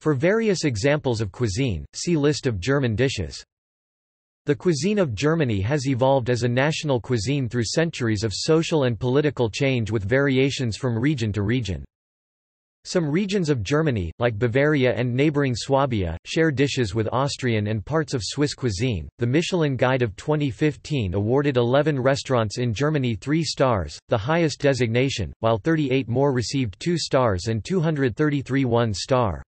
For various examples of cuisine, see List of German dishes. The cuisine of Germany has evolved as a national cuisine through centuries of social and political change with variations from region to region. Some regions of Germany, like Bavaria and neighboring Swabia, share dishes with Austrian and parts of Swiss cuisine. The Michelin Guide of 2015 awarded 11 restaurants in Germany 3 stars, the highest designation, while 38 more received 2 stars and 233 1 star.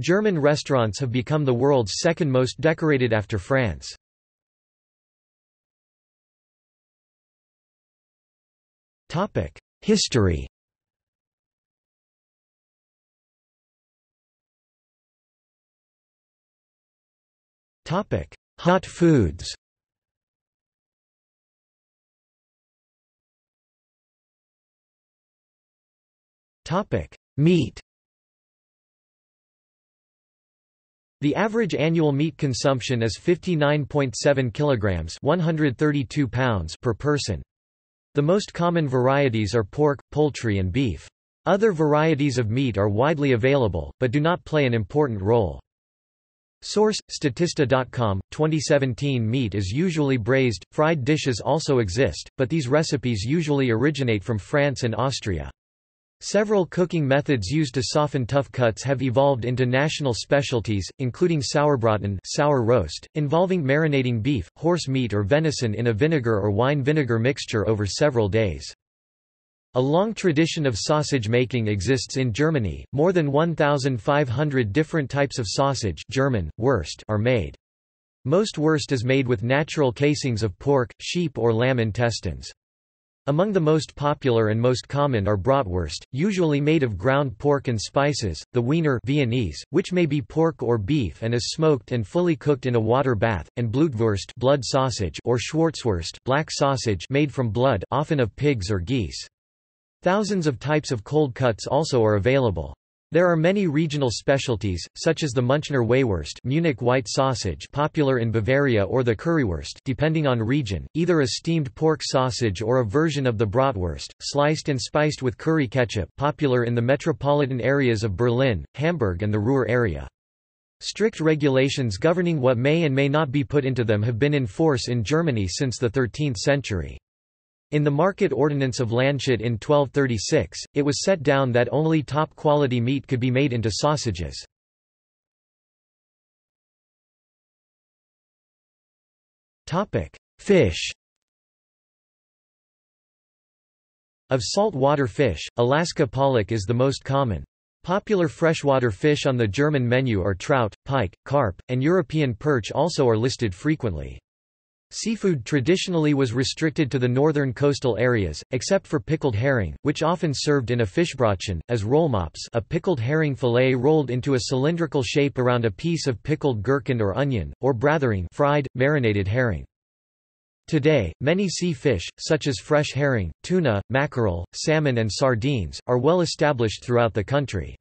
German restaurants have become the world's second most decorated after France. History. Hot foods. Meat The average annual meat consumption is 59.7 kilograms, 132 pounds per person. The most common varieties are pork, poultry and beef. Other varieties of meat are widely available, but do not play an important role. Source: Statista.com. 2017 Meat is usually braised, fried dishes also exist, but these recipes usually originate from France and Austria. Several cooking methods used to soften tough cuts have evolved into national specialties, including sauerbraten sour roast, involving marinating beef, horse meat or venison in a vinegar or wine vinegar mixture over several days. A long tradition of sausage making exists in Germany, more than 1,500 different types of sausage German, Wurst are made. Most wurst is made with natural casings of pork, sheep or lamb intestines. Among the most popular and most common are bratwurst, usually made of ground pork and spices, the wiener Viennese, which may be pork or beef and is smoked and fully cooked in a water bath, and blutwurst blood sausage or schwarzwurst black sausage made from blood often of pigs or geese. Thousands of types of cold cuts also are available. There are many regional specialties, such as the Münchner Weißwurst Munich white sausage popular in Bavaria or the Currywurst depending on region, either a steamed pork sausage or a version of the bratwurst, sliced and spiced with curry ketchup popular in the metropolitan areas of Berlin, Hamburg and the Ruhr area. Strict regulations governing what may and may not be put into them have been in force in Germany since the 13th century. In the Market Ordinance of Landshut in 1236, it was set down that only top-quality meat could be made into sausages. Fish Of saltwater fish, Alaska pollock is the most common. Popular freshwater fish on the German menu are trout, pike, carp, and European perch also are listed frequently. Seafood traditionally was restricted to the northern coastal areas, except for pickled herring, which often served in a fischbrötchen, as rollmops a pickled herring fillet rolled into a cylindrical shape around a piece of pickled gherkin or onion, or brathering fried, marinated herring. Today, many sea fish, such as fresh herring, tuna, mackerel, salmon and sardines, are well established throughout the country.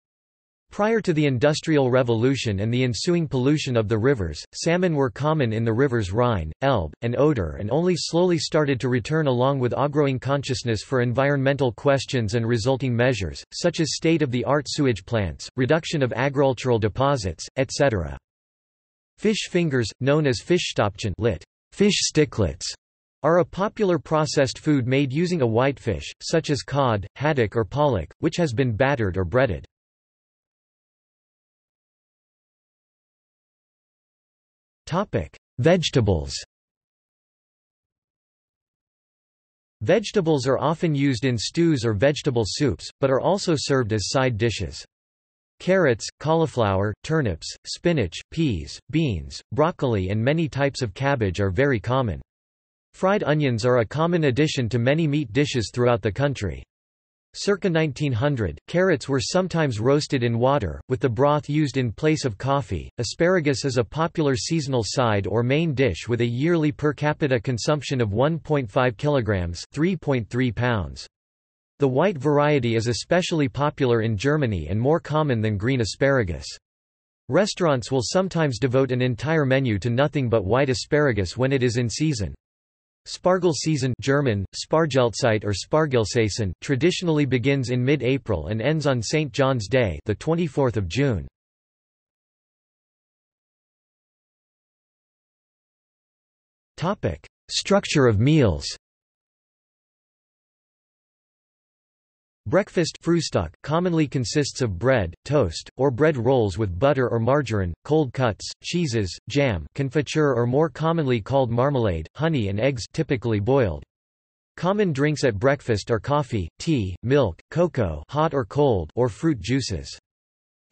Prior to the Industrial Revolution and the ensuing pollution of the rivers, salmon were common in the rivers Rhine, Elbe, and Oder and only slowly started to return along with growing consciousness for environmental questions and resulting measures, such as state-of-the-art sewage plants, reduction of agricultural deposits, etc. Fish fingers, known as fischstäbchen lit. Fish sticklets, are a popular processed food made using a whitefish, such as cod, haddock or pollock, which has been battered or breaded. Topic: Vegetables. Vegetables are often used in stews or vegetable soups, but are also served as side dishes. Carrots, cauliflower, turnips, spinach, peas, beans, broccoli and many types of cabbage are very common. Fried onions are a common addition to many meat dishes throughout the country. Circa 1900, carrots were sometimes roasted in water, with the broth used in place of coffee. Asparagus is a popular seasonal side or main dish with a yearly per capita consumption of 1.5 kilograms, 3.3 pounds. The white variety is especially popular in Germany and more common than green asparagus. Restaurants will sometimes devote an entire menu to nothing but white asparagus when it is in season. Spargel season German, Spargelzeit or Spargelsaison traditionally begins in mid-April and ends on St. John's Day the 24th of June. Structure of meals Breakfast commonly consists of bread, toast, or bread rolls with butter or margarine, cold cuts, cheeses, jam confiture or more commonly called marmalade, honey and eggs typically boiled. Common drinks at breakfast are coffee, tea, milk, cocoa hot or, cold, or fruit juices.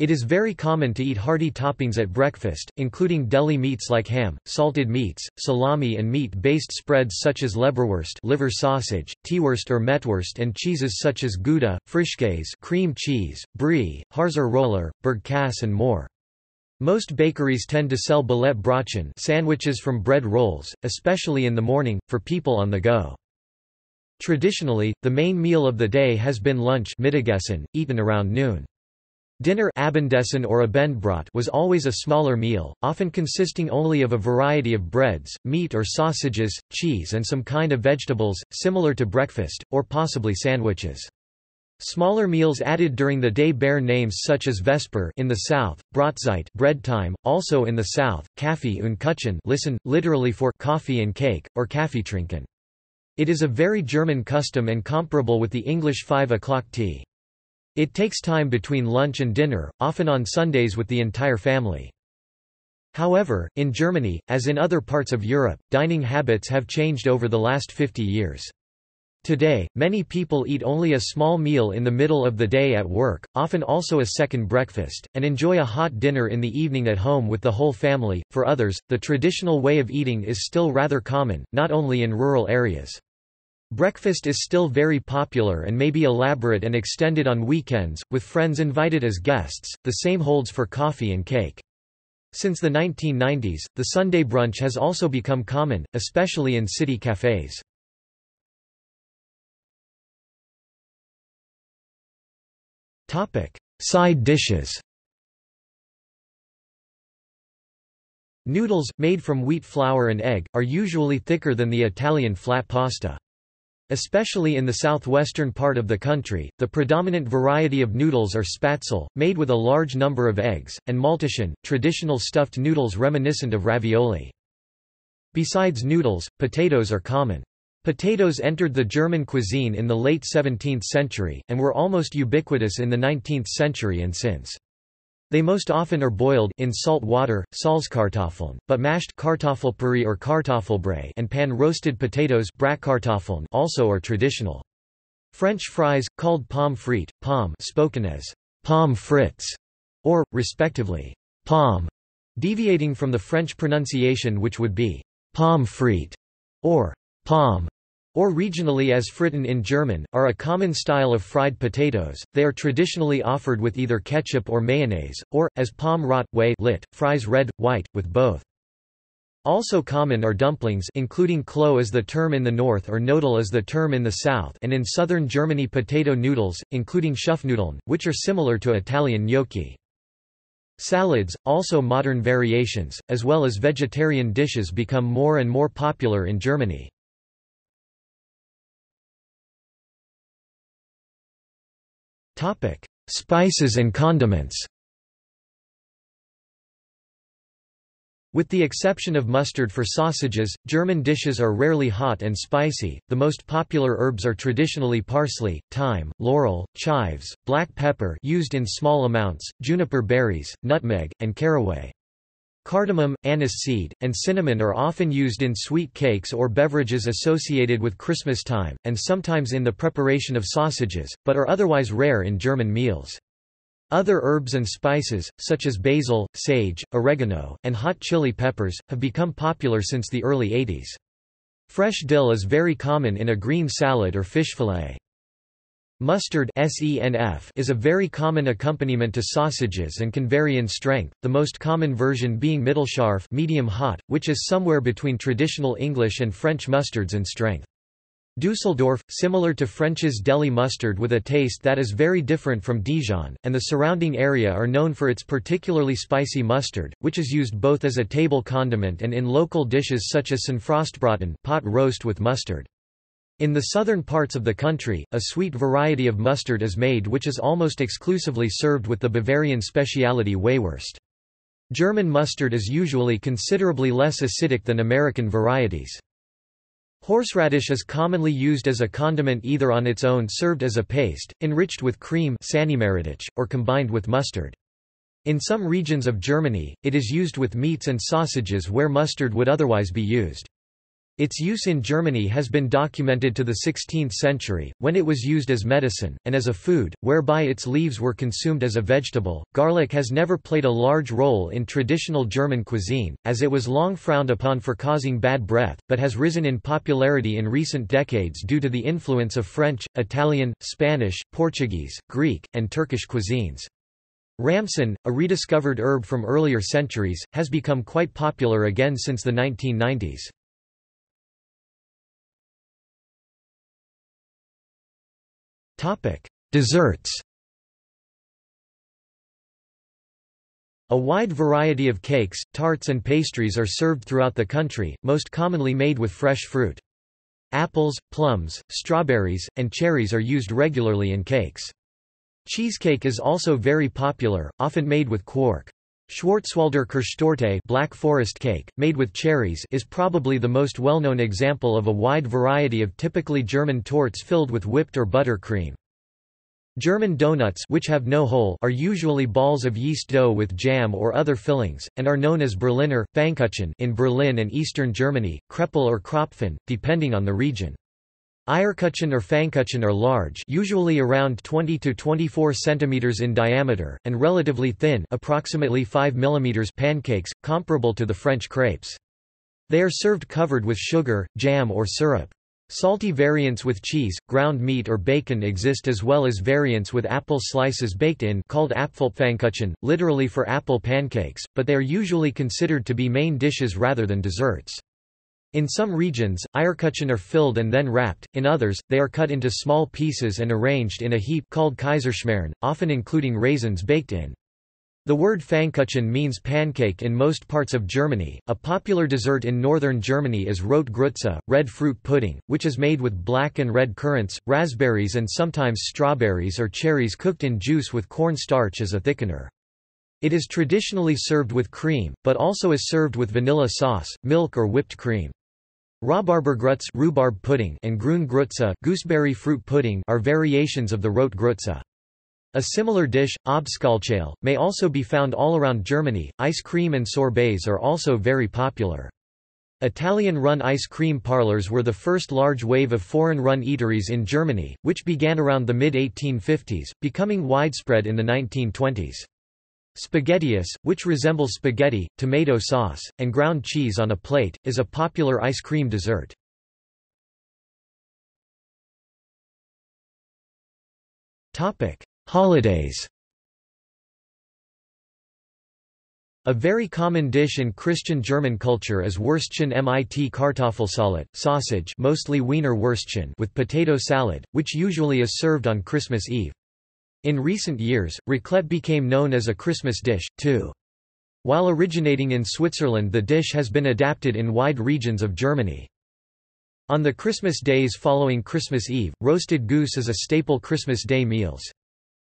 It is very common to eat hearty toppings at breakfast, including deli meats like ham, salted meats, salami and meat-based spreads such as leberwurst liver sausage, teewurst or mettwurst and cheeses such as Gouda, Frischkäse cream cheese, brie, Harzer roller, Bergkäse and more. Most bakeries tend to sell Baguette Brötchen sandwiches from bread rolls, especially in the morning, for people on the go. Traditionally, the main meal of the day has been lunch eaten around noon. Dinner Abendessen or Abendbrot was always a smaller meal, often consisting only of a variety of breads, meat or sausages, cheese and some kind of vegetables, similar to breakfast, or possibly sandwiches. Smaller meals added during the day bear names such as Vesper in the south, Brotzeit bread time, also in the south, Kaffee und Kuchen listen, literally for coffee and cake, or Kaffeetrinken. It is a very German custom and comparable with the English five o'clock tea. It takes time between lunch and dinner, often on Sundays with the entire family. However, in Germany, as in other parts of Europe, dining habits have changed over the last 50 years. Today, many people eat only a small meal in the middle of the day at work, often also a second breakfast, and enjoy a hot dinner in the evening at home with the whole family. For others, the traditional way of eating is still rather common, not only in rural areas. Breakfast is still very popular and may be elaborate and extended on weekends, with friends invited as guests, the same holds for coffee and cake. Since the 1990s, the Sunday brunch has also become common, especially in city cafes. Side dishes Noodles, made from wheat flour and egg, are usually thicker than the Italian flat pasta. Especially in the southwestern part of the country, the predominant variety of noodles are spätzle, made with a large number of eggs, and Maultaschen, traditional stuffed noodles reminiscent of ravioli. Besides noodles, potatoes are common. Potatoes entered the German cuisine in the late 17th century, and were almost ubiquitous in the 19th century and since. They most often are boiled in salt water, Salzkartoffeln, but mashed Kartoffelpüree or Kartoffelbrei and pan-roasted potatoes also are traditional. French fries, called pomme frite, pomme spoken as pomme frites, or, respectively, pomme, deviating from the French pronunciation which would be pomme frite, or pomme, or regionally as fritten in German, are a common style of fried potatoes. They are traditionally offered with either ketchup or mayonnaise, or, as pomme rot-weiß lit, fries red, white, with both. Also common are dumplings including klo as the term in the north or knödel as the term in the south and in southern Germany potato noodles, including Schupfnudeln, which are similar to Italian gnocchi. Salads, also modern variations, as well as vegetarian dishes become more and more popular in Germany. Spices and condiments With the exception of mustard for sausages, German dishes are rarely hot and spicy. The most popular herbs are traditionally parsley, thyme, laurel, chives, black pepper used in small amounts, juniper berries, nutmeg, and caraway. Cardamom, anise seed, and cinnamon are often used in sweet cakes or beverages associated with Christmas time, and sometimes in the preparation of sausages, but are otherwise rare in German meals. Other herbs and spices, such as basil, sage, oregano, and hot chili peppers, have become popular since the early 80s. Fresh dill is very common in a green salad or fish fillet. Mustard is a very common accompaniment to sausages and can vary in strength, the most common version being mittelscharf medium hot, which is somewhere between traditional English and French mustards in strength. Dusseldorf, similar to French's deli mustard with a taste that is very different from Dijon, and the surrounding area are known for its particularly spicy mustard, which is used both as a table condiment and in local dishes such as Sonnenfrostbraten pot roast with mustard. In the southern parts of the country, a sweet variety of mustard is made which is almost exclusively served with the Bavarian speciality Weißwurst. German mustard is usually considerably less acidic than American varieties. Horseradish is commonly used as a condiment either on its own served as a paste, enriched with cream or combined with mustard. In some regions of Germany, it is used with meats and sausages where mustard would otherwise be used. Its use in Germany has been documented to the 16th century, when it was used as medicine, and as a food, whereby its leaves were consumed as a vegetable. Garlic has never played a large role in traditional German cuisine, as it was long frowned upon for causing bad breath, but has risen in popularity in recent decades due to the influence of French, Italian, Spanish, Portuguese, Greek, and Turkish cuisines. Ramson, a rediscovered herb from earlier centuries, has become quite popular again since the 1990s. Desserts A wide variety of cakes, tarts and pastries are served throughout the country, most commonly made with fresh fruit. Apples, plums, strawberries, and cherries are used regularly in cakes. Cheesecake is also very popular, often made with quark. Schwarzwälder Kirschtorte Black Forest cake, made with cherries is probably the most well-known example of a wide variety of typically German tortes filled with whipped or butter cream. German donuts which have no hole are usually balls of yeast dough with jam or other fillings, and are known as Berliner, Pfannkuchen in Berlin and eastern Germany, Kreppel or Krapfen, depending on the region. Eierkuchen or Pfannkuchen are large usually around 20 to 24 cm in diameter, and relatively thin approximately 5 mm pancakes, comparable to the French crepes. They are served covered with sugar, jam or syrup. Salty variants with cheese, ground meat or bacon exist as well as variants with apple slices baked in called Apfelpfannkuchen, literally for apple pancakes, but they are usually considered to be main dishes rather than desserts. In some regions, eierkuchen are filled and then wrapped, in others, they are cut into small pieces and arranged in a heap called Kaiserschmarrn, often including raisins baked in. The word Pfannkuchen means pancake in most parts of Germany. A popular dessert in northern Germany is Rotgrütze, red fruit pudding, which is made with black and red currants, raspberries and sometimes strawberries or cherries cooked in juice with corn starch as a thickener. It is traditionally served with cream, but also is served with vanilla sauce, milk or whipped cream. Rhabarbergrütze rhubarb pudding and Grüngrütze gooseberry fruit pudding are variations of the Rotgrütze. A similar dish, Obstkaltschale, may also be found all around Germany. Ice cream and sorbets are also very popular. Italian-run ice cream parlors were the first large wave of foreign-run eateries in Germany, which began around the mid-1850s, becoming widespread in the 1920s. Spaghettieis, which resembles spaghetti, tomato sauce, and ground cheese on a plate, is a popular ice cream dessert. Holidays A very common dish in Christian German culture is Würstchen mit Kartoffelsalat, sausage mostly Wiener Würstchen with potato salad, which usually is served on Christmas Eve. In recent years, raclette became known as a Christmas dish, too. While originating in Switzerland the dish has been adapted in wide regions of Germany. On the Christmas days following Christmas Eve, roasted goose is a staple Christmas Day meals.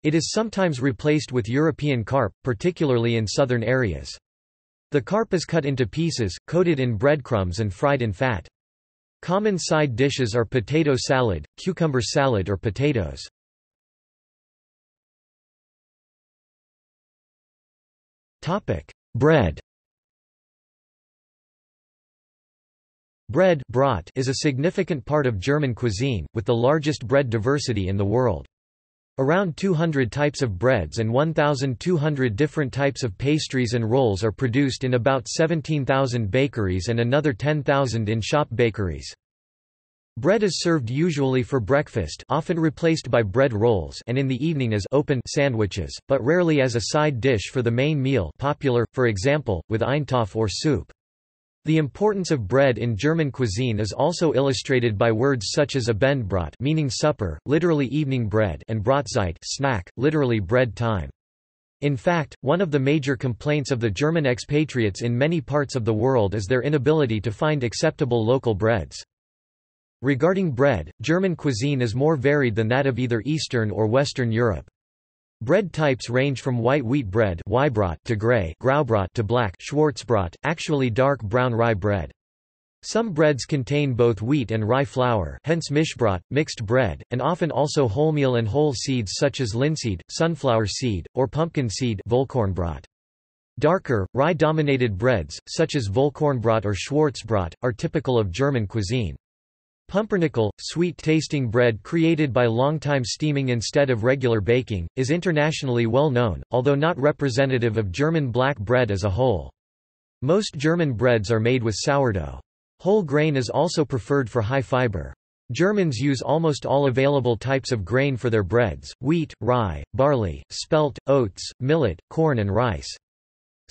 It is sometimes replaced with European carp, particularly in southern areas. The carp is cut into pieces, coated in breadcrumbs and fried in fat. Common side dishes are potato salad, cucumber salad or potatoes. Topic: Bread. Bread Brot is a significant part of German cuisine, with the largest bread diversity in the world. Around 200 types of breads and 1,200 different types of pastries and rolls are produced in about 17,000 bakeries and another 10,000 in shop bakeries. Bread is served usually for breakfast often replaced by bread rolls and in the evening as open sandwiches, but rarely as a side dish for the main meal popular, for example, with Eintopf or soup. The importance of bread in German cuisine is also illustrated by words such as Abendbrot meaning supper, literally evening bread and Brotzeit snack, literally bread time. In fact, one of the major complaints of the German expatriates in many parts of the world is their inability to find acceptable local breads. Regarding bread, German cuisine is more varied than that of either Eastern or Western Europe. Bread types range from white wheat bread to grey to black Schwarzbrot, actually dark brown rye bread. Some breads contain both wheat and rye flour hence Mischbrot, mixed bread, and often also wholemeal and whole seeds such as linseed, sunflower seed, or pumpkin seed Vollkornbrot. Darker, rye-dominated breads, such as Vollkornbrot or Schwarzbrot, are typical of German cuisine. Pumpernickel, sweet-tasting bread created by long-time steaming instead of regular baking, is internationally well known, although not representative of German black bread as a whole. Most German breads are made with sourdough. Whole grain is also preferred for high fiber. Germans use almost all available types of grain for their breads, wheat, rye, barley, spelt, oats, millet, corn and rice.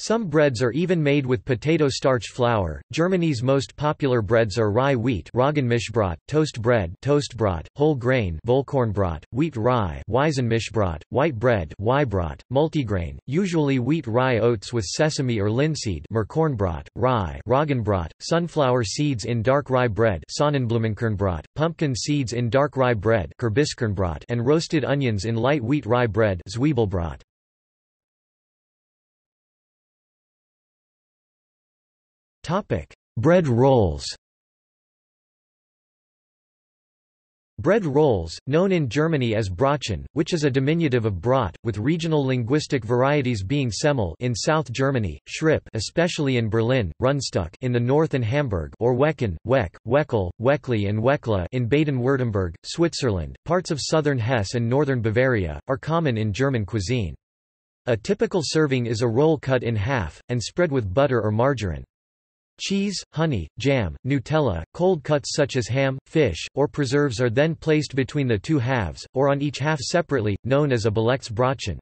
Some breads are even made with potato starch flour. Germany's most popular breads are rye wheat Roggenmischbrot, toast bread Toastbrot, whole grain Vollkornbrot, wheat rye Weizenmischbrot, white bread Weißbrot, multigrain, usually wheat rye oats with sesame or linseed Mehrkornbrot, rye Roggenbrot, sunflower seeds in dark rye bread Sonnenblumenkernbrot, pumpkin seeds in dark rye bread and roasted onions in light wheat rye bread Zwiebelbrot. Topic: Bread rolls. Bread rolls, known in Germany as Brötchen, which is a diminutive of Brot, with regional linguistic varieties being Semmel in South Germany, Schripp especially in Berlin, Rundstück in the north and Hamburg or Wecken, Weck, Weckel, Weckli and Weckle in Baden-Württemberg, Switzerland, parts of southern Hesse and northern Bavaria, are common in German cuisine. A typical serving is a roll cut in half, and spread with butter or margarine. Cheese, honey, jam, Nutella, cold cuts such as ham, fish, or preserves are then placed between the two halves, or on each half separately, known as a Beleggsbrötchen.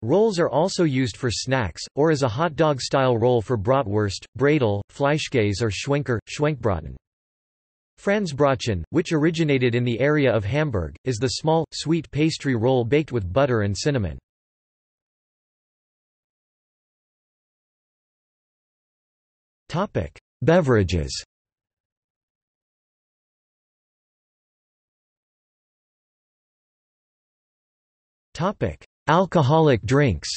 Rolls are also used for snacks, or as a hot dog-style roll for bratwurst, bradel, Fleischkäse or Schwenker, Schwenkbraten. Franzbrötchen, which originated in the area of Hamburg, is the small, sweet pastry roll baked with butter and cinnamon. Topic: Beverages. Topic: Alcoholic drinks.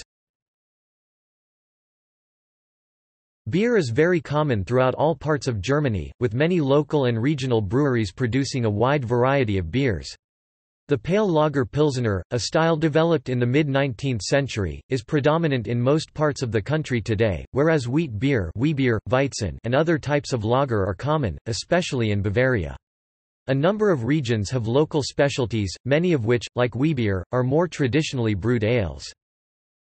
Beer is very common throughout all parts of Germany, with many local and regional breweries producing a wide variety of beers. The pale lager Pilsener, a style developed in the mid-19th century, is predominant in most parts of the country today, whereas wheat beer Weizen and other types of lager are common, especially in Bavaria. A number of regions have local specialties, many of which, like Weißbier, are more traditionally brewed ales.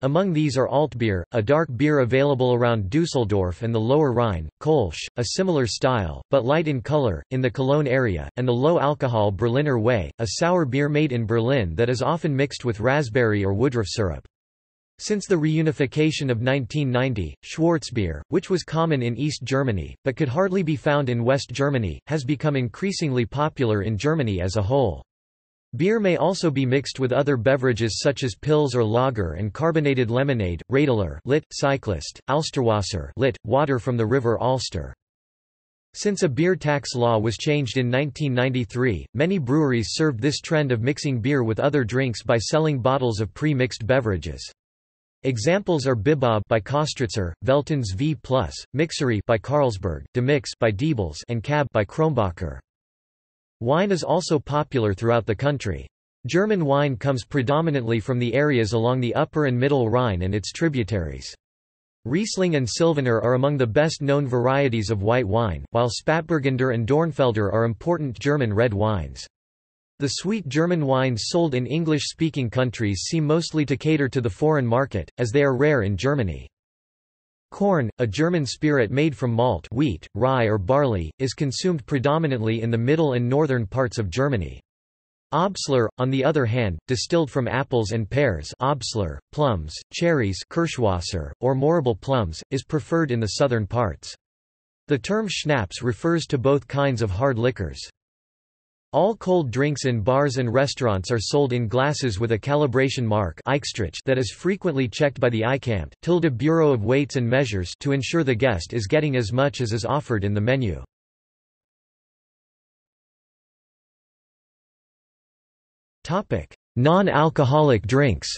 Among these are Altbier, a dark beer available around Dusseldorf and the Lower Rhine, Kolsch, a similar style, but light in color, in the Cologne area, and the low-alcohol Berliner Weisse, a sour beer made in Berlin that is often mixed with raspberry or woodruff syrup. Since the reunification of 1990, Schwarzbier, which was common in East Germany, but could hardly be found in West Germany, has become increasingly popular in Germany as a whole. Beer may also be mixed with other beverages such as Pils or lager and carbonated lemonade, Radler lit, cyclist, Alsterwasser lit, water from the river Alster. Since a beer tax law was changed in 1993, many breweries served this trend of mixing beer with other drinks by selling bottles of pre-mixed beverages. Examples are Bibob by Kostritzer, Veltins V+, Mixery by Carlsberg, Dimix by Diebels and Cab by Krombacher. Wine is also popular throughout the country. German wine comes predominantly from the areas along the upper and middle Rhine and its tributaries. Riesling and Sylvaner are among the best-known varieties of white wine, while Spätburgunder and Dornfelder are important German red wines. The sweet German wines sold in English-speaking countries seem mostly to cater to the foreign market, as they are rare in Germany. Korn, a German spirit made from malt wheat, rye or barley, is consumed predominantly in the middle and northern parts of Germany. Obstler, on the other hand, distilled from apples and pears Obstler, plums, cherries Kirschwasser, or mirabelle plums, is preferred in the southern parts. The term schnapps refers to both kinds of hard liquors. All cold drinks in bars and restaurants are sold in glasses with a calibration mark that is frequently checked by the Eichamt tilde Bureau of Weights and Measures to ensure the guest is getting as much as is offered in the menu. Non-alcoholic drinks.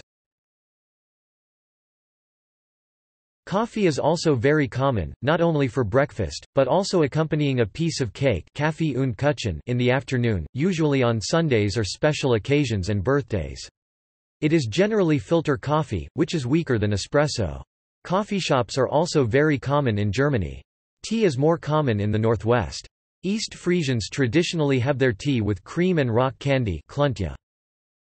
Coffee is also very common, not only for breakfast, but also accompanying a piece of cake in the afternoon, usually on Sundays or special occasions and birthdays. It is generally filter coffee, which is weaker than espresso. Coffee shops are also very common in Germany. Tea is more common in the northwest. East Frisians traditionally have their tea with cream and rock candy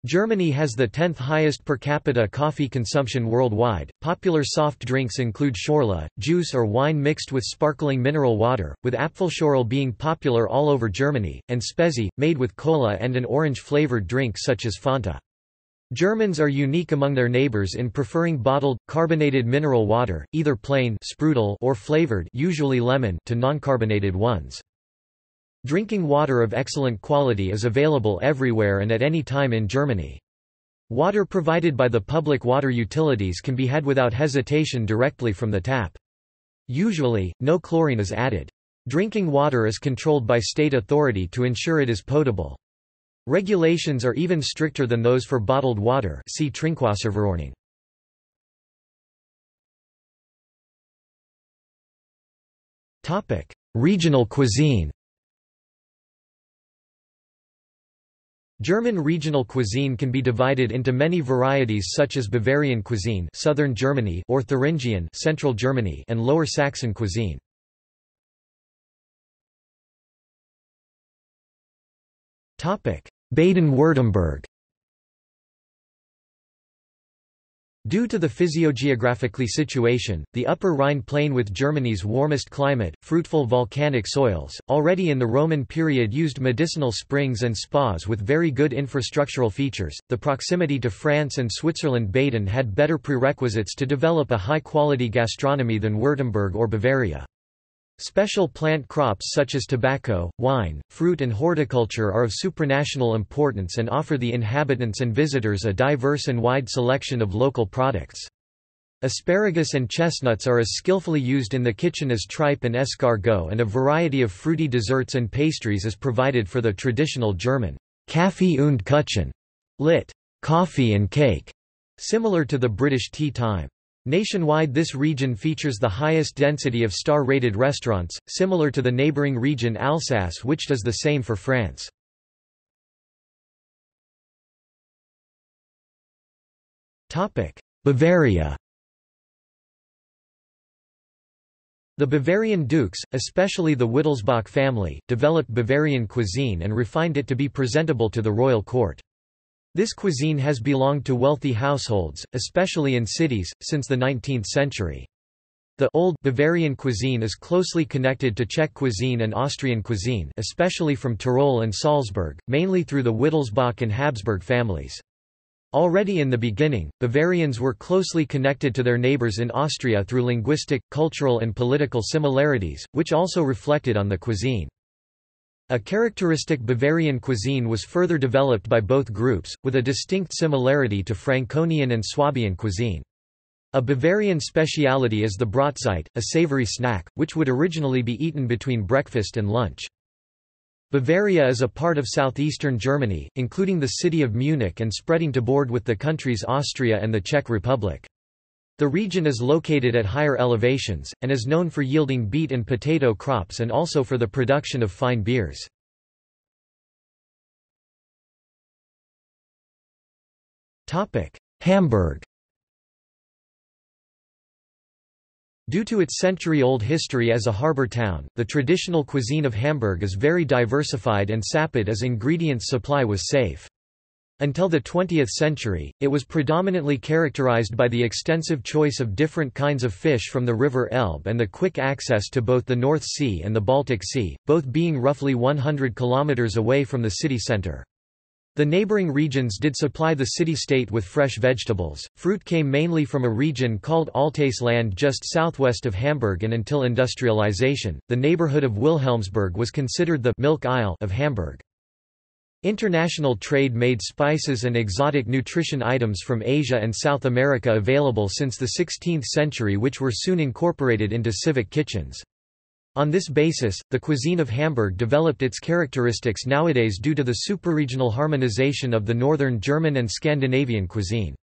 Germany has the 10th highest per capita coffee consumption worldwide. Popular soft drinks include Schorle, juice or wine mixed with sparkling mineral water, with Apfelschorle being popular all over Germany, and Spezi, made with cola and an orange-flavored drink such as Fanta. Germans are unique among their neighbors in preferring bottled, carbonated mineral water, either plain sprudel or flavored usually lemon to non-carbonated ones. Drinking water of excellent quality is available everywhere and at any time in Germany. Water provided by the public water utilities can be had without hesitation directly from the tap. Usually, no chlorine is added. Drinking water is controlled by state authority to ensure it is potable. Regulations are even stricter than those for bottled water see Trinkwasserverordnung. Regional cuisine German regional cuisine can be divided into many varieties such as Bavarian cuisine southern Germany or Thuringian central Germany and Lower Saxon cuisine. Baden-Württemberg Due to the physiogeographically situation, the Upper Rhine Plain with Germany's warmest climate, fruitful volcanic soils, already in the Roman period used medicinal springs and spas with very good infrastructural features, the proximity to France and Switzerland Baden had better prerequisites to develop a high-quality gastronomy than Württemberg or Bavaria. Special plant crops such as tobacco, wine, fruit and horticulture are of supranational importance and offer the inhabitants and visitors a diverse and wide selection of local products. Asparagus and chestnuts are as skillfully used in the kitchen as tripe and escargot and a variety of fruity desserts and pastries is provided for the traditional German Kaffee und Kuchen, lit. coffee and cake, similar to the British tea time. Nationwide this region features the highest density of star-rated restaurants, similar to the neighbouring region Alsace which does the same for France. Bavaria The Bavarian dukes, especially the Wittelsbach family, developed Bavarian cuisine and refined it to be presentable to the royal court. This cuisine has belonged to wealthy households, especially in cities, since the 19th century. The Old Bavarian cuisine is closely connected to Czech cuisine and Austrian cuisine especially from Tyrol and Salzburg, mainly through the Wittelsbach and Habsburg families. Already in the beginning, Bavarians were closely connected to their neighbours in Austria through linguistic, cultural and political similarities, which also reflected on the cuisine. A characteristic Bavarian cuisine was further developed by both groups, with a distinct similarity to Franconian and Swabian cuisine. A Bavarian speciality is the Brotzeit, a savory snack, which would originally be eaten between breakfast and lunch. Bavaria is a part of southeastern Germany, including the city of Munich and spreading to board with the countries Austria and the Czech Republic. The region is located at higher elevations, and is known for yielding beet and potato crops and also for the production of fine beers. Hamburg Due to its century-old history as a harbour town, the traditional cuisine of Hamburg is very diversified and sapid as ingredients supply was safe. Until the 20th century, it was predominantly characterized by the extensive choice of different kinds of fish from the River Elbe and the quick access to both the North Sea and the Baltic Sea, both being roughly 100 kilometers away from the city center. The neighboring regions did supply the city-state with fresh vegetables. Fruit came mainly from a region called Altes Land just southwest of Hamburg and until industrialization, the neighborhood of Wilhelmsburg was considered the «milk isle» of Hamburg. International trade made spices and exotic nutrition items from Asia and South America available since the 16th century which were soon incorporated into civic kitchens. On this basis, the cuisine of Hamburg developed its characteristics nowadays due to the superregional harmonization of the northern German and Scandinavian cuisine.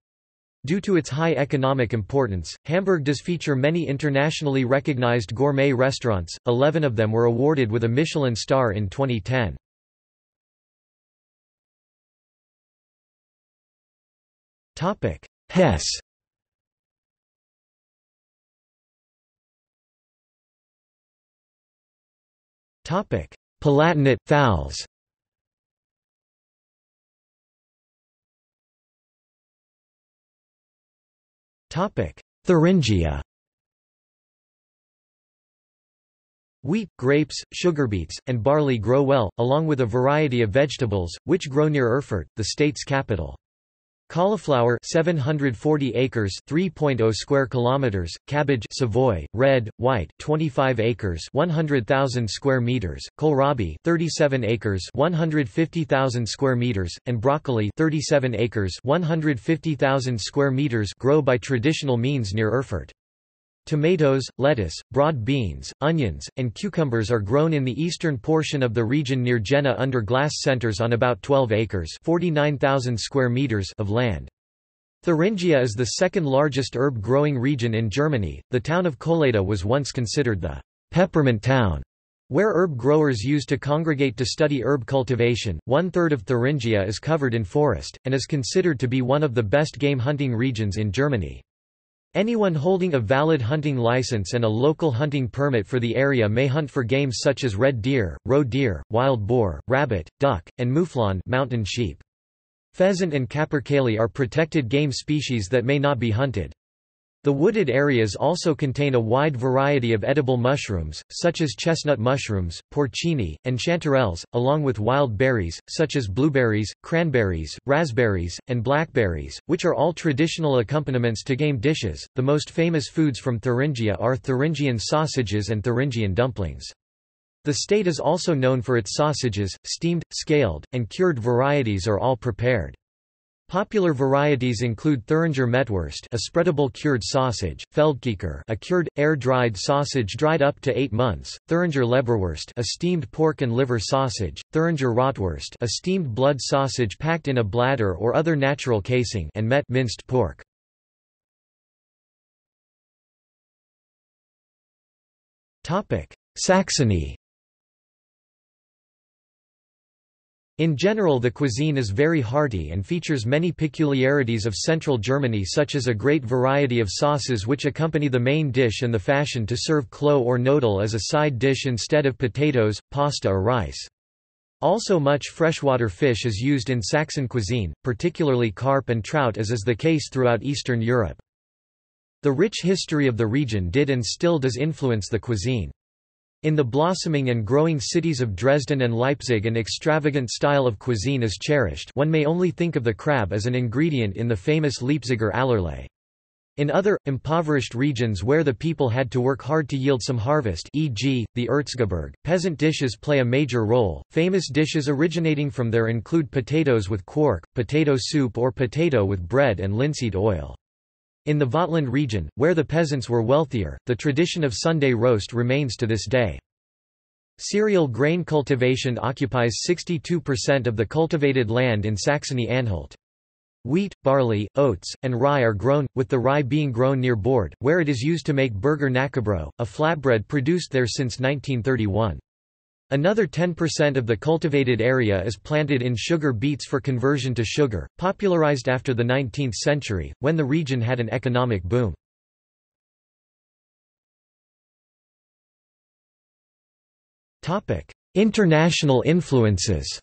Due to its high economic importance, Hamburg does feature many internationally recognized gourmet restaurants, 11 of them were awarded with a Michelin star in 2010. Hesse Palatinate, Pfalz Thuringia. Wheat, grapes, sugar beets, and barley grow well, along with a variety of vegetables, which grow near Erfurt, the state's capital. Cauliflower 740 acres 3.0 square kilometers. Cabbage Savoy red white 25 acres 100,000 square meters. Kohlrabi 37 acres 150,000 square meters. And broccoli 37 acres 150,000 square meters grow by traditional means near Erfurt Tomatoes, lettuce, broad beans, onions, and cucumbers are grown in the eastern portion of the region near Jena under glass centers on about 12 acres 49,000 square meters of land. Thuringia is the second largest herb growing region in Germany. The town of Kolleda was once considered the peppermint town, where herb growers used to congregate to study herb cultivation. One third of Thuringia is covered in forest, and is considered to be one of the best game hunting regions in Germany. Anyone holding a valid hunting license and a local hunting permit for the area may hunt for games such as red deer, roe deer, wild boar, rabbit, duck, and mouflon mountain sheep. Pheasant and capercaillie are protected game species that may not be hunted. The wooded areas also contain a wide variety of edible mushrooms, such as chestnut mushrooms, porcini, and chanterelles, along with wild berries, such as blueberries, cranberries, raspberries, and blackberries, which are all traditional accompaniments to game dishes. The most famous foods from Thuringia are Thuringian sausages and Thuringian dumplings. The state is also known for its sausages, steamed, scaled, and cured varieties are all prepared. Popular varieties include Thuringer Mettwurst, a spreadable cured sausage, Feldkieker a cured, air-dried sausage dried up to eight months, Thuringer Leberwurst a steamed pork and liver sausage, Thuringer Rotwurst a steamed blood sausage packed in a bladder or other natural casing and Mett minced pork. Topic: Saxony In general the cuisine is very hearty and features many peculiarities of central Germany such as a great variety of sauces which accompany the main dish and the fashion to serve klo or knödel as a side dish instead of potatoes, pasta or rice. Also much freshwater fish is used in Saxon cuisine, particularly carp and trout as is the case throughout Eastern Europe. The rich history of the region did and still does influence the cuisine. In the blossoming and growing cities of Dresden and Leipzig an extravagant style of cuisine is cherished one may only think of the crab as an ingredient in the famous Leipziger Allerlei. In other, impoverished regions where the people had to work hard to yield some harvest e.g., the Erzgebirge, peasant dishes play a major role. Famous dishes originating from there include potatoes with quark, potato soup or potato with bread and linseed oil. In the Vogtland region, where the peasants were wealthier, the tradition of Sunday roast remains to this day. Cereal grain cultivation occupies 62% of the cultivated land in Saxony-Anhalt. Wheat, barley, oats, and rye are grown, with the rye being grown near Burg, where it is used to make Burger Knäckebrot, a flatbread produced there since 1931. Another 10% of the cultivated area is planted in sugar beets for conversion to sugar, popularized after the 19th century, when the region had an economic boom. International influences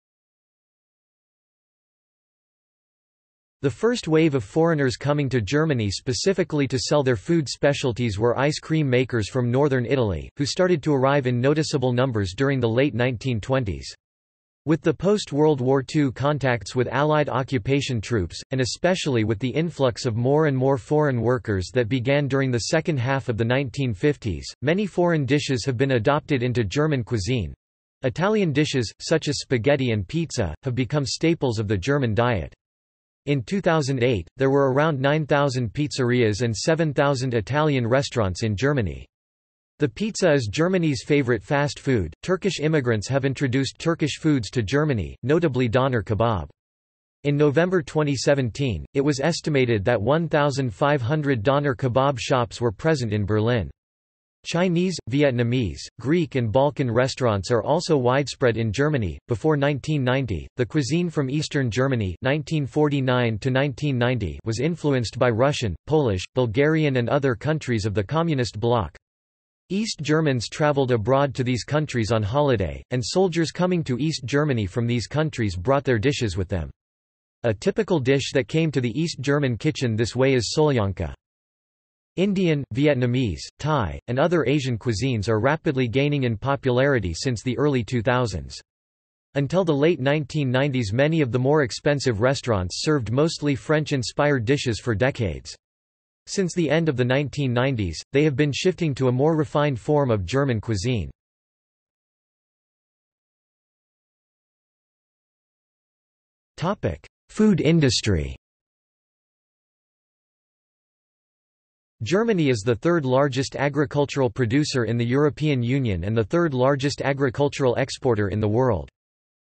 The first wave of foreigners coming to Germany specifically to sell their food specialties were ice cream makers from northern Italy, who started to arrive in noticeable numbers during the late 1920s. With the post-World War II contacts with Allied occupation troops, and especially with the influx of more and more foreign workers that began during the second half of the 1950s, many foreign dishes have been adopted into German cuisine. Italian dishes, such as spaghetti and pizza, have become staples of the German diet. In 2008, there were around 9,000 pizzerias and 7,000 Italian restaurants in Germany. The pizza is Germany's favorite fast food. Turkish immigrants have introduced Turkish foods to Germany, notably doner kebab. In November 2017, it was estimated that 1,500 doner kebab shops were present in Berlin. Chinese, Vietnamese, Greek, and Balkan restaurants are also widespread in Germany. Before 1990, the cuisine from Eastern Germany (1949 to 1990) was influenced by Russian, Polish, Bulgarian, and other countries of the Communist bloc. East Germans traveled abroad to these countries on holiday, and soldiers coming to East Germany from these countries brought their dishes with them. A typical dish that came to the East German kitchen this way is solyanka. Indian, Vietnamese, Thai, and other Asian cuisines are rapidly gaining in popularity since the early 2000s. Until the late 1990s many of the more expensive restaurants served mostly French-inspired dishes for decades. Since the end of the 1990s, they have been shifting to a more refined form of German cuisine. Food industry Germany is the third largest agricultural producer in the European Union and the third largest agricultural exporter in the world.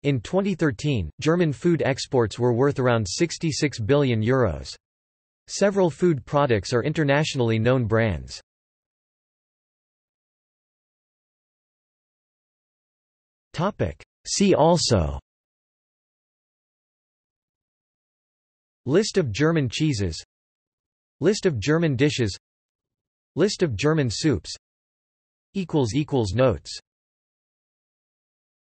In 2013, German food exports were worth around €66 billion. Several food products are internationally known brands. See also List of German cheeses List of German dishes. List of German soups. Notes